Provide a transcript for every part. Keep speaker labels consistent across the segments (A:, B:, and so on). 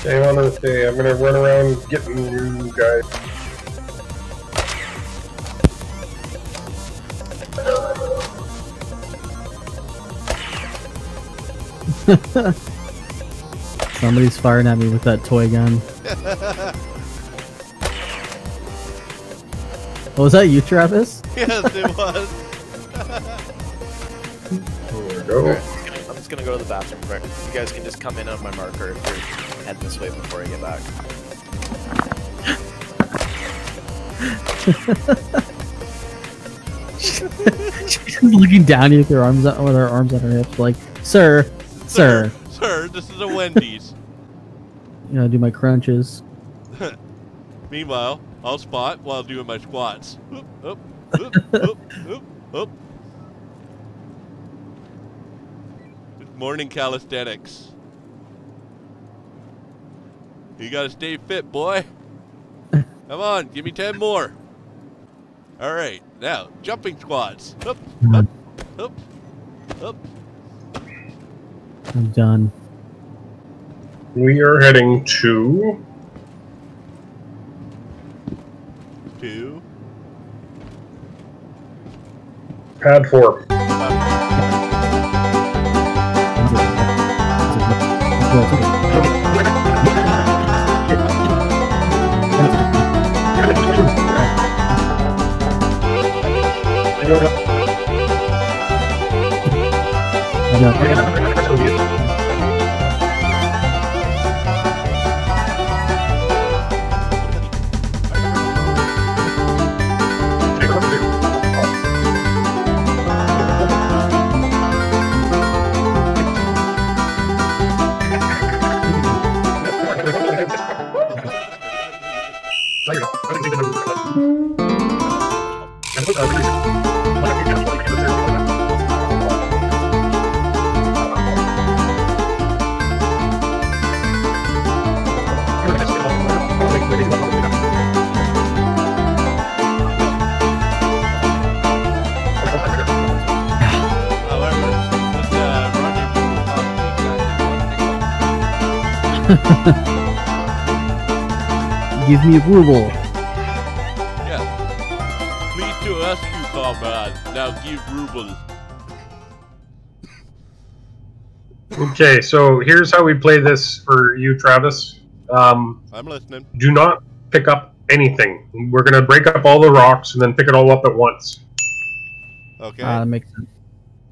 A: Okay, on Earth Day, I'm gonna run around getting you guys.
B: Somebody's firing at me with that toy gun. Oh, was that you, Travis?
C: yes, it was.
A: There we go.
D: I'm just gonna go to the bathroom quick. You guys can just come in on my marker if you're heading this way before I get back.
B: She's looking down at you with her arms out, with her arms on her hips, like, "Sir, sir,
C: Sir, this is a Wendy's.
B: you know, do my crunches."
C: Meanwhile, I'll spot while doing my squats. Oop, oop, oop, oop, oop, oop. Morning calisthenics. You gotta stay fit, boy. Come on, give me 10 more. All right, now jumping squats. Up, hmm. up, up, up.
B: I'm done.
A: We are heading to.
C: Two.
A: Pad 4.
C: gue Yeah.
B: Give me a ruble.
C: Yes. Please to us, you comrade. Now give rubles.
A: Okay, so here's how we play this for you, Travis. Um,
C: I'm listening.
A: do not pick up anything. We're gonna break up all the rocks and then pick it all up at once.
C: Okay.
B: Ah, that makes sense.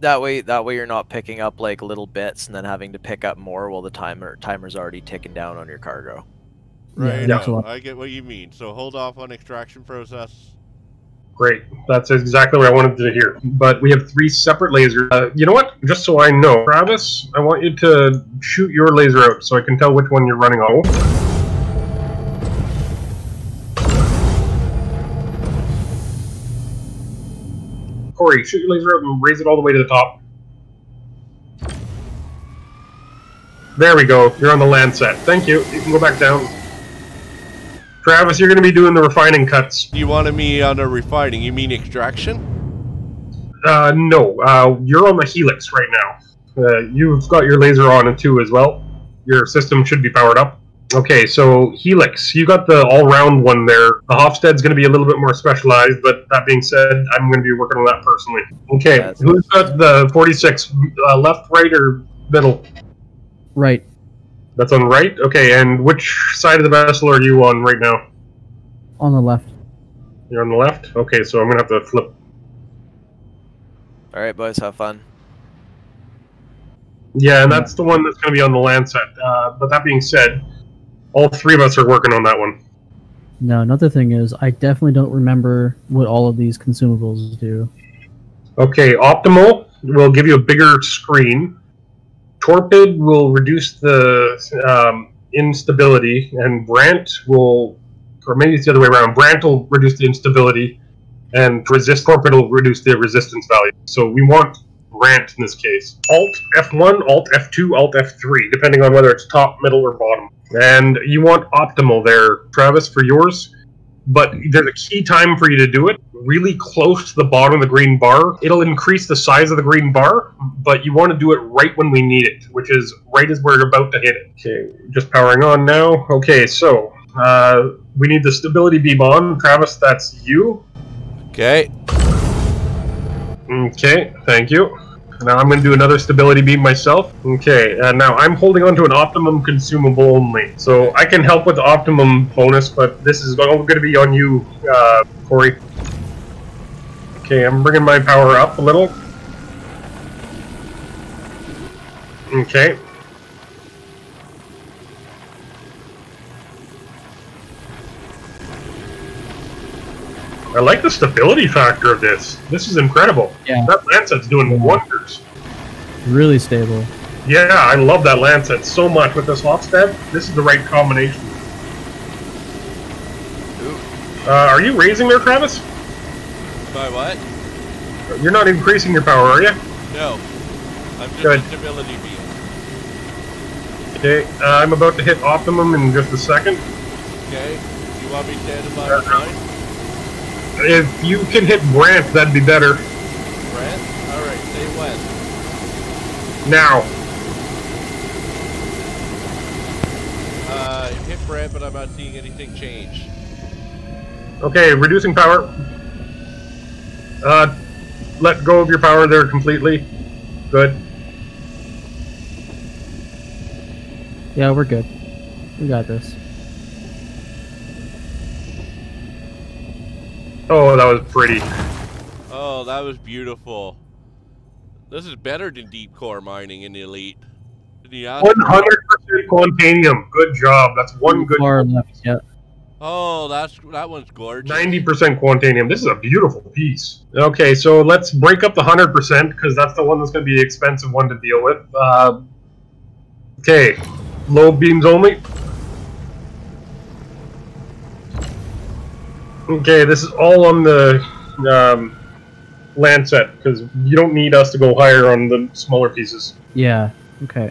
D: That way, that way you're not picking up like little bits and then having to pick up more while the timer timer's already ticking down on your cargo.
C: right.
B: yeah,
C: now,
B: that's a lot.
C: I get what you mean. So hold off on extraction process.
A: Great, that's exactly what I wanted to hear. But we have three separate lasers. Uh, you know what? Just so I know, Travis, I want you to shoot your laser out so I can tell which one you're running on. Corey, shoot your laser up and raise it all the way to the top. There we go. You're on the Lancet. Thank you. You can go back down. Travis, you're going to be doing the refining cuts.
C: You wanted me on a refining? You mean extraction?
A: Uh, no. Uh, you're on the Helix right now. Uh, you've got your laser on and two as well. Your system should be powered up. Okay, so Helix, you got the all-round one there. The Hofstede's going to be a little bit more specialized, but that being said, I'm going to be working on that personally. Okay,
D: That's-
A: who's got the 46? Uh, left, right, or middle?
B: Right.
A: That's on the right. Okay, and which side of the vessel are you on right now?
B: On the left.
A: You're on the left. Okay, so I'm going to have to flip.
D: All right, boys, have fun.
A: Yeah, and that's the one that's going to be on the Lancet. Uh, but that being said, all three of us are working on that one.
B: No, another thing is, I definitely don't remember what all of these consumables do.
A: Okay, optimal will give you a bigger screen. Torpid will reduce the um, instability, and Brandt will, or maybe it's the other way around. Brandt will reduce the instability, and resist Torpid will reduce the resistance value. So we want Brandt in this case. Alt F1, Alt F2, Alt F3, depending on whether it's top, middle, or bottom. And you want optimal there, Travis, for yours. but there's a key time for you to do it. Really close to the bottom of the green bar. It'll increase the size of the green bar, but you want to do it right when we need it, which is right as we're about to hit it. Okay, just powering on now. Okay, so uh, we need the stability beam on. Travis, that's you.
C: Okay.
A: Okay, thank you. Now I'm going to do another stability beam myself. Okay, uh, now I'm holding on to an optimum consumable only. So I can help with the optimum bonus, but this is all going to be on you, uh, Corey. Okay, I'm bringing my power up a little. Okay. I like the stability factor of this. This is incredible.
B: Yeah.
A: That Lancet's doing
B: Yeah.
A: wonders.
B: Really stable.
A: Yeah, I love that Lancet so much with this Hofstede. This is the right combination. Uh, are you raising there, Travis?
C: By what?
A: You're not increasing your power, are you?
C: No. I'm just
A: Good.
C: a stability beam.
A: Okay, uh, I'm about to hit optimum in just a second.
C: Okay. You want me standing by
A: Uh,
C: the line?
A: If you can hit Brandt, that'd be better.
C: Brent? Alright, say when.
A: Now.
C: Uh, hit Brent, but I'm not seeing anything change.
A: Okay, reducing power. Uh, let go of your power there completely. Good.
B: Yeah, we're good. We got this.
A: Oh, that was pretty.
C: Oh, that was beautiful. This is better than deep core mining in the elite. Didn't you ask?
A: 100% Quantanium. Good job. That's one good.
B: Far left. Yeah.
C: Oh, that's that one's gorgeous.
A: 90% Quantanium. This is a beautiful piece. Okay, so let's break up the 100% because that's the one that's going to be the expensive one to deal with. Uh, okay, low beams only. Okay, this is all on the um, Lancet because you don't need us to go higher on the smaller pieces.
B: Yeah. Okay.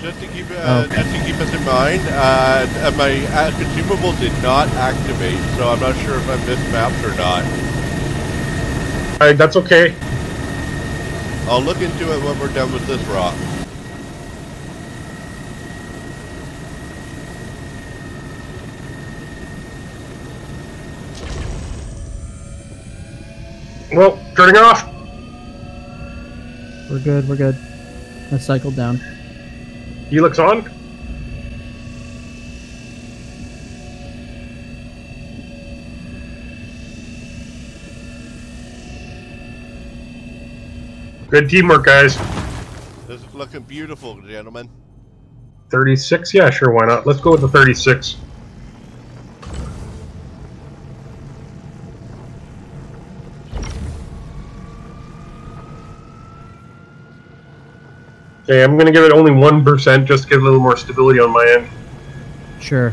C: Just to keep uh,
B: Okay.
C: just to keep us in mind, uh, my uh, consumable did not activate, so I'm not sure if I missed maps or not.
A: Uh, that's okay.
C: I'll look into it when we're done with this rock.
A: Well, turning off.
B: We're good. We're good. I cycled down.
A: Helix on. Good teamwork, guys.
C: This is looking beautiful, gentlemen.
A: 36? Yeah, sure, why not? Let's go with the 36. Okay, I'm gonna give it only 1% just to get a little more stability on my end.
B: Sure.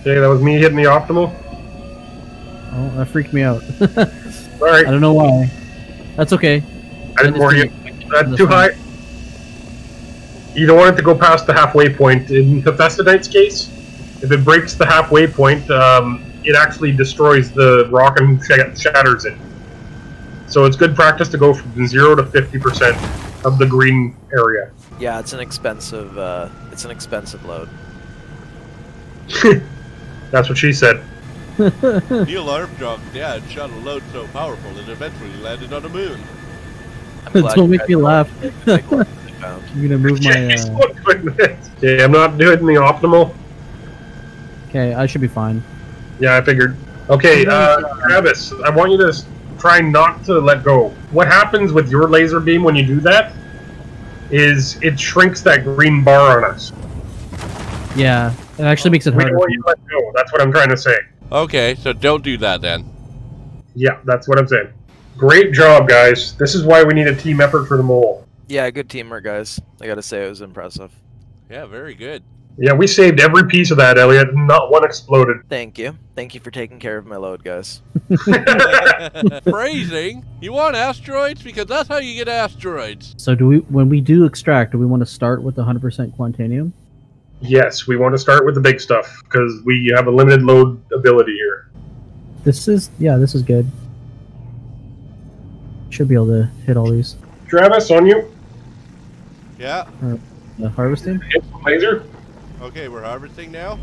A: Okay, that was me hitting the optimal.
B: Oh, that freaked me out.
A: Alright,
B: I don't know why. That's okay.
A: I didn't you. That's too high. You don't want it to go past the halfway point. In Hephaestanite's case, if it breaks the halfway point, um, it actually destroys the rock and sh- shatters it. So it's good practice to go from zero to fifty percent of the green area.
D: Yeah, it's an expensive. Uh, it's an expensive load.
A: That's what she said.
C: Neil Armstrong's dad shot a load so powerful it eventually landed on the moon.
D: I'm glad
B: Don't make me laugh.
D: What big loads they found.
B: I'm gonna move my.
A: He's
B: Uh...
A: so good with it. Okay, I'm not doing the optimal.
B: Okay, I should be fine.
A: Yeah, I figured. Okay, uh, Travis, I want you to try not to let go. What happens with your laser beam when you do that is it shrinks that green bar on us.
B: Yeah, it actually makes it
A: We
B: harder.
A: you let go. That's what I'm trying to say.
C: Okay, so don't do that then.
A: Yeah, that's what I'm saying. Great job, guys. This is why we need a team effort for the mole.
D: Yeah, good teamwork, guys. I gotta say it was impressive.
C: Yeah, very good.
A: Yeah, we saved every piece of that, Elliot. Not one exploded.
D: Thank you. Thank you for taking care of my load, guys.
C: Phrasing? You want asteroids? Because that's how you get asteroids.
B: So do we? When we do extract, do we want to start with 100% quantanium?
A: Yes, we want to start with the big stuff because we have a limited load ability here.
B: This is yeah, this is good. Should be able to hit all these.
A: Travis, on you.
C: Yeah.
B: Uh, harvesting.
A: Laser.
C: Okay, we're harvesting now.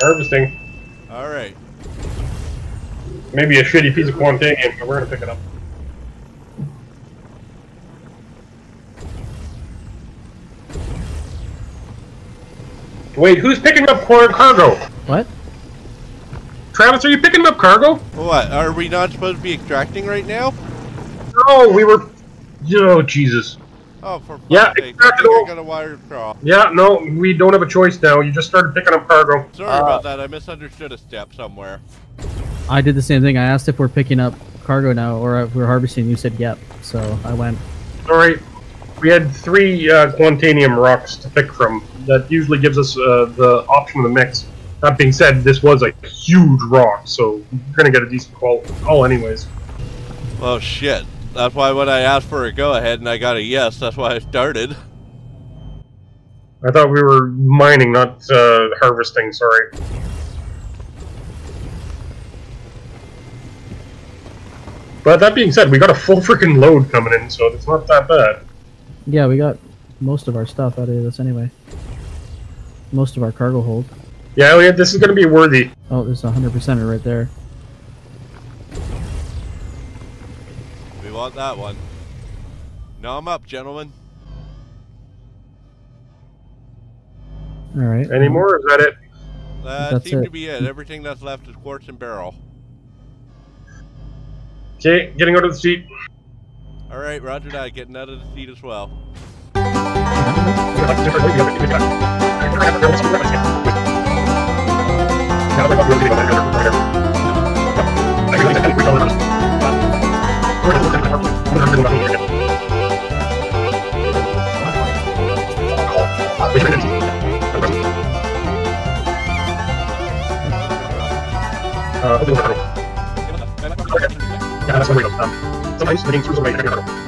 A: Harvesting.
C: All right.
A: Maybe a shitty piece of quantanium, but we're gonna pick it up. Wait, who's picking up car- cargo?
B: What?
A: Travis, are you picking up cargo?
C: What? Are we not supposed to be extracting right now?
A: No, we were. Oh Jesus.
C: Oh, for
A: Yeah,
C: sake! I
A: extract
C: think
A: it
C: I got a wire cross.
A: Yeah, no, we don't have a choice now. You just started picking up cargo.
C: Sorry
D: Uh,
C: about that. I misunderstood a step somewhere.
B: I did the same thing. I asked if we're picking up cargo now or if we're harvesting. You said yep. So I went.
A: Alright. We had three uh, quantanium rocks to pick from. That usually gives us uh, the option of the mix. That being said, this was a huge rock, so you're gonna get a decent call, call anyways.
C: Oh shit! That's why when I asked for a go ahead and I got a yes, that's why I started.
A: I thought we were mining, not uh, harvesting, sorry. But that being said, we got a full freaking load coming in, so it's not that bad.
B: Yeah, we got most of our stuff out of this anyway. Most of our cargo hold.
A: Yeah, Elliot, this is gonna be worthy.
B: Oh, there's a hundred percenter right there.
C: Want that one. No, I'm up, gentlemen.
B: All right.
A: Any um, more, is that it?
C: That
B: That's
C: seemed
B: it.
C: to be it. Everything that's left is quartz and beryl.
A: Okay, getting out of the seat.
C: All right, Roger that. Getting out of the seat as well.
A: Sometimes hitting through the right